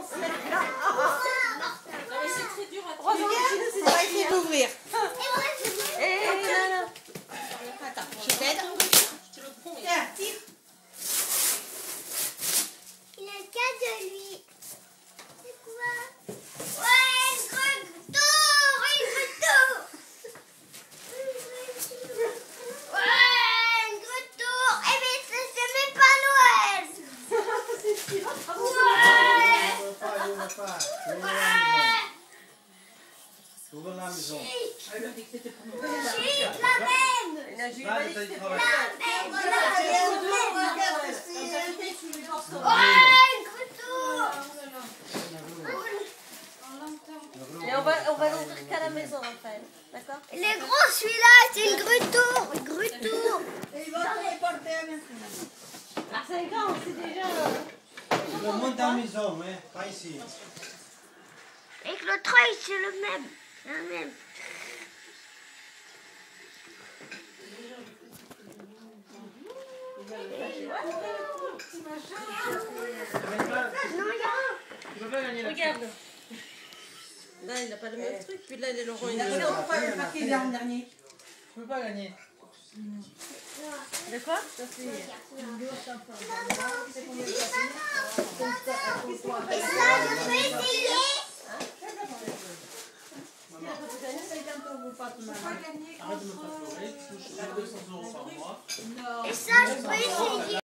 on se met là. Non, mais c'est très dur à Heureusement que tu pas essayer d'ouvrir. Et Et là, là. Attends, je t'aide. Je te le promets. Tiens, tire. Il a le cas de lui. C'est quoi Ouais, une retour Une retour Ouais, une retour Eh mais ça c'est même pas Noël Ouais Ouvre pas, ouvre pas. Ouvre la maison. Ouvre la maison. Elle a dit que c'était pour Noël. Chic, la même Et là, je lui ai Va, pas dit t'as que dit c'était travail. La même. Ouais, une retour Et on va, on va l'ouvrir qu'à la maison, Raphaël. D'accord? Il est gros celui-là, c'est une grutour Une grutour À 5 ans, c'est déjà... Je le monte dans la maison, mais pas ici. Avec le treuil, c'est le même. Le même. Il Regarde. Là, il n'a pas le même truc. Puis là, il Il a a le le paquet paquet dernier. Tu peux pas gagner. De quoi Ça, c'est... Et ça, je peux essayer Arrête de me faire pleurer. Tu touches 200 euros par mois. Et ça, je peux essayer